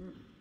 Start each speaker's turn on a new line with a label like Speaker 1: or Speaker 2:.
Speaker 1: Mm.